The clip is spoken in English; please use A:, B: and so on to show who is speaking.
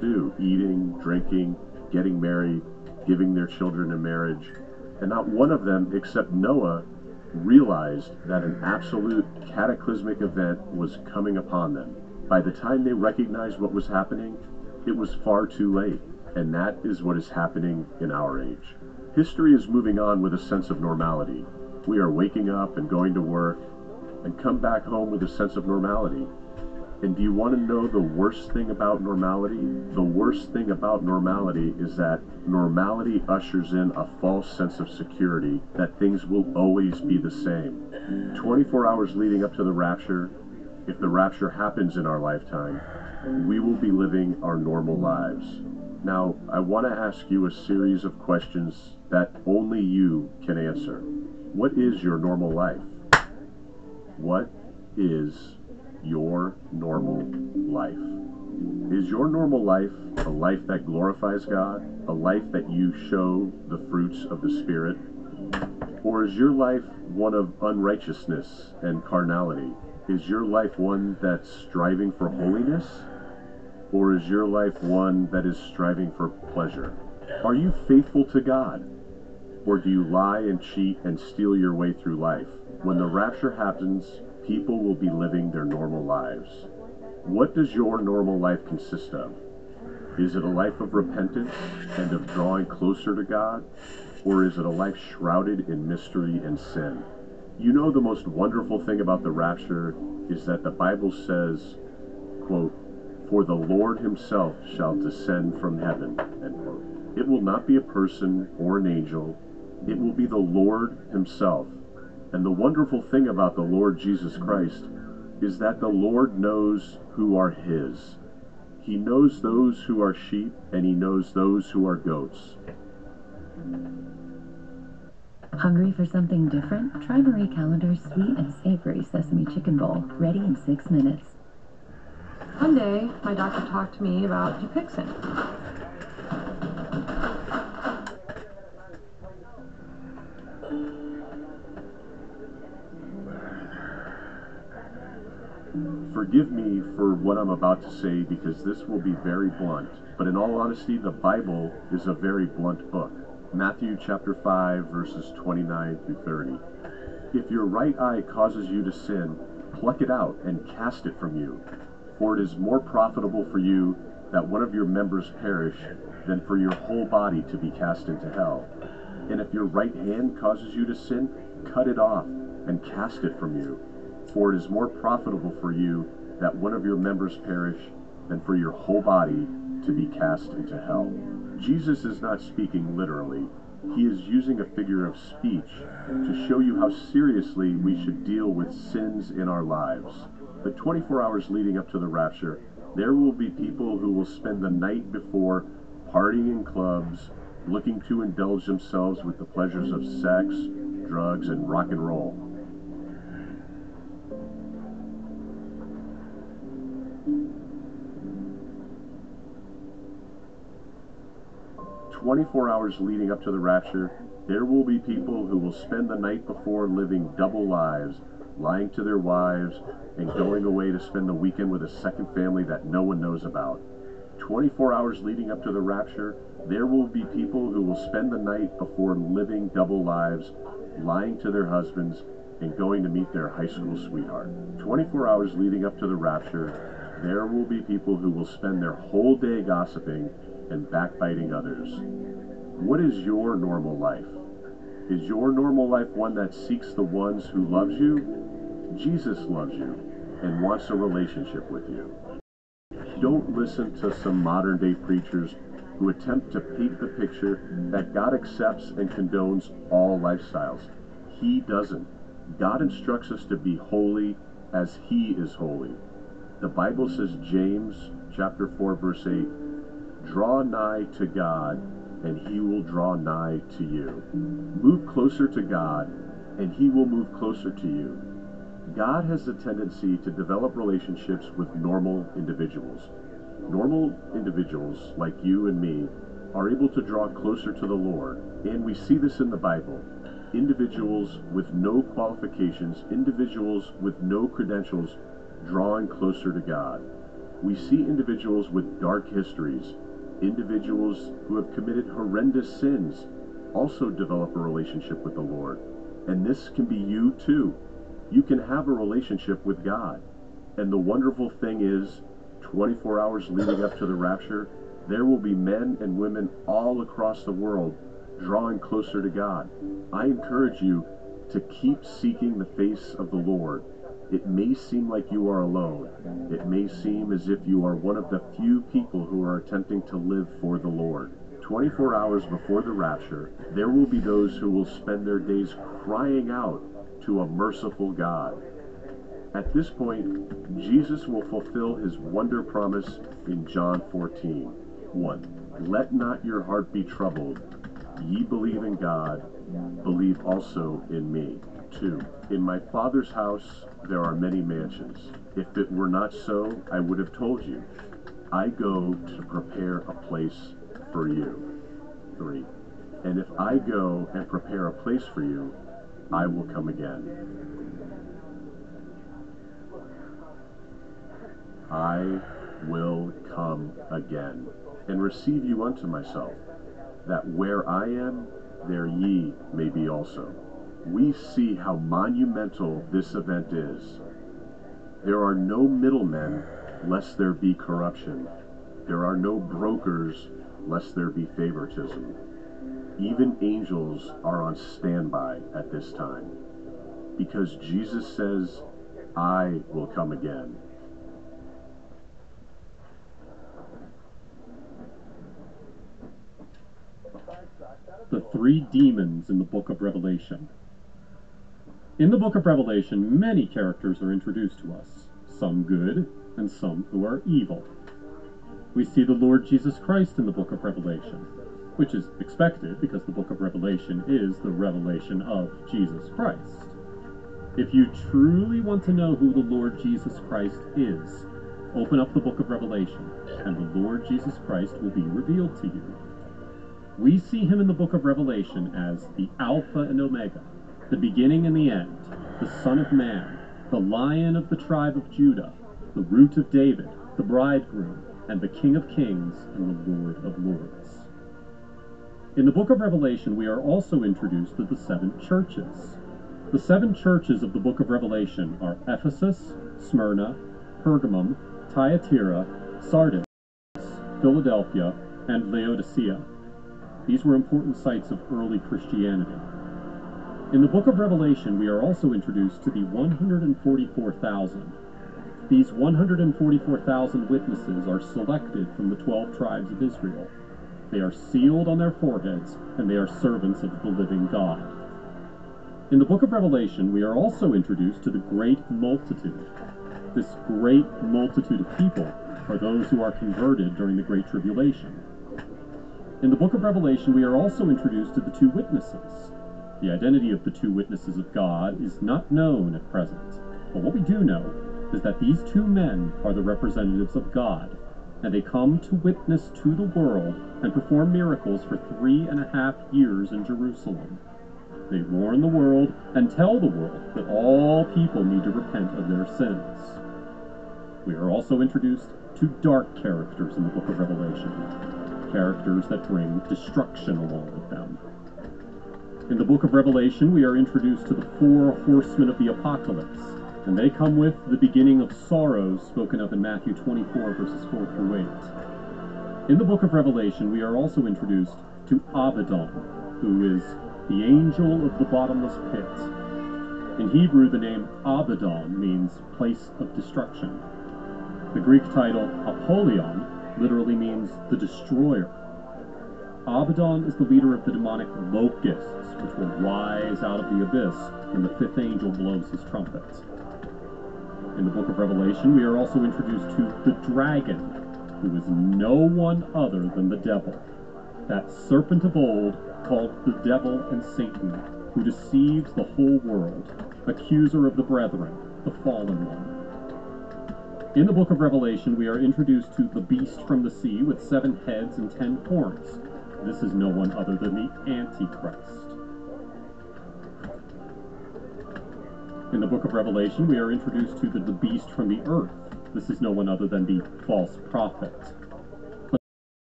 A: do eating, drinking, getting married, giving their children in marriage. And not one of them, except Noah, realized that an absolute cataclysmic event was coming upon them. By the time they recognized what was happening, it was far too late. And that is what is happening in our age. History is moving on with a sense of normality. We are waking up and going to work and come back home with a sense of normality. And do you want to know the worst thing about normality? The worst thing about normality is that normality ushers in a false sense of security that things will always be the same. 24 hours leading up to the rapture, if the rapture happens in our lifetime, we will be living our normal lives. Now, I want to ask you a series of questions that only you can answer. What is your normal life? What is normal life? Is your normal life a life that glorifies God? A life that you show the fruits of the Spirit? Or is your life one of unrighteousness and carnality? Is your life one that's striving for holiness? Or is your life one that is striving for pleasure? Are you faithful to God? Or do you lie and cheat and steal your way through life? When the rapture happens, people will be living their normal lives. What does your normal life consist of? Is it a life of repentance and of drawing closer to God? Or is it a life shrouded in mystery and sin? You know, the most wonderful thing about the rapture is that the Bible says, quote, For the Lord himself shall descend from heaven, end quote. It will not be a person or an angel, it will be the Lord himself and the wonderful thing about the Lord Jesus Christ is that the Lord knows who are His. He knows those who are sheep, and He knows those who are goats.
B: Hungry for something different? Try Marie Callender's sweet and savory sesame chicken bowl, ready in six minutes.
C: One day, my doctor talked to me about Dupixent.
A: Forgive me for what I'm about to say because this will be very blunt, but in all honesty, the Bible is a very blunt book. Matthew chapter 5, verses 29 through 30. If your right eye causes you to sin, pluck it out and cast it from you. For it is more profitable for you that one of your members perish than for your whole body to be cast into hell. And if your right hand causes you to sin, cut it off and cast it from you. For it is more profitable for you that one of your members perish than for your whole body to be cast into hell. Jesus is not speaking literally. He is using a figure of speech to show you how seriously we should deal with sins in our lives. The 24 hours leading up to the rapture, there will be people who will spend the night before partying in clubs, looking to indulge themselves with the pleasures of sex, drugs, and rock and roll. 24 hours leading up to the rapture, there will be people who will spend the night before living double lives, lying to their wives, and going away to spend the weekend with a second family that no one knows about. 24 hours leading up to the rapture, there will be people who will spend the night before living double lives, lying to their husbands, and going to meet their high school sweetheart. 24 hours leading up to the rapture, there will be people who will spend their whole day gossiping and backbiting others. What is your normal life? Is your normal life one that seeks the ones who loves you? Jesus loves you and wants a relationship with you. Don't listen to some modern day preachers who attempt to paint the picture that God accepts and condones all lifestyles. He doesn't. God instructs us to be holy as he is holy. The Bible says James chapter 4 verse 8 Draw nigh to God, and he will draw nigh to you. Move closer to God, and he will move closer to you. God has a tendency to develop relationships with normal individuals. Normal individuals, like you and me, are able to draw closer to the Lord, and we see this in the Bible. Individuals with no qualifications, individuals with no credentials, drawing closer to God. we see individuals with dark histories, individuals who have committed horrendous sins, also develop a relationship with the Lord. And this can be you too. You can have a relationship with God. And the wonderful thing is, 24 hours leading up to the rapture, there will be men and women all across the world drawing closer to God. I encourage you to keep seeking the face of the Lord. It may seem like you are alone. It may seem as if you are one of the few people who are attempting to live for the Lord. 24 hours before the rapture, there will be those who will spend their days crying out to a merciful God. At this point, Jesus will fulfill his wonder promise in John 14. 1. Let not your heart be troubled. Ye believe in God, believe also in me. 2. In my Father's house there are many mansions. If it were not so, I would have told you. I go to prepare a place for you. 3. And if I go and prepare a place for you, I will come again. I will come again and receive you unto myself, that where I am, there ye may be also. We see how monumental this event is. There are no middlemen, lest there be corruption. There are no brokers, lest there be favoritism. Even angels are on standby at this time, because Jesus says, I will come again.
D: the three demons in the book of Revelation. In the book of Revelation, many characters are introduced to us, some good and some who are evil. We see the Lord Jesus Christ in the book of Revelation, which is expected because the book of Revelation is the revelation of Jesus Christ. If you truly want to know who the Lord Jesus Christ is, open up the book of Revelation, and the Lord Jesus Christ will be revealed to you. We see him in the book of Revelation as the Alpha and Omega, the beginning and the end, the Son of Man, the Lion of the tribe of Judah, the root of David, the bridegroom, and the King of kings and the Lord of lords. In the book of Revelation, we are also introduced to the seven churches. The seven churches of the book of Revelation are Ephesus, Smyrna, Pergamum, Thyatira, Sardis, Philadelphia, and Laodicea. These were important sites of early Christianity. In the book of Revelation, we are also introduced to the 144,000. These 144,000 witnesses are selected from the 12 tribes of Israel. They are sealed on their foreheads, and they are servants of the living God. In the book of Revelation, we are also introduced to the great multitude. This great multitude of people are those who are converted during the Great Tribulation. In the book of Revelation, we are also introduced to the two witnesses. The identity of the two witnesses of God is not known at present, but what we do know is that these two men are the representatives of God, and they come to witness to the world and perform miracles for three and a half years in Jerusalem. They warn the world and tell the world that all people need to repent of their sins. We are also introduced to dark characters in the book of Revelation, characters that bring destruction along with them. In the book of Revelation, we are introduced to the four horsemen of the apocalypse, and they come with the beginning of sorrows spoken of in Matthew 24, verses 4 through 8. In the book of Revelation, we are also introduced to Abaddon, who is the angel of the bottomless pit. In Hebrew, the name Abaddon means place of destruction. The Greek title Apollyon literally means the destroyer. Abaddon is the leader of the demonic locusts, which will rise out of the abyss when the fifth angel blows his trumpet. In the book of Revelation, we are also introduced to the dragon, who is no one other than the devil, that serpent of old called the devil and Satan, who deceives the whole world, accuser of the brethren, the fallen one. In the book of Revelation, we are introduced to the beast from the sea with seven heads and ten horns. This is no one other than the Antichrist. In the book of Revelation, we are introduced to the, the beast from the earth. This is no one other than the false prophet.